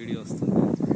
Video వస్తుంది.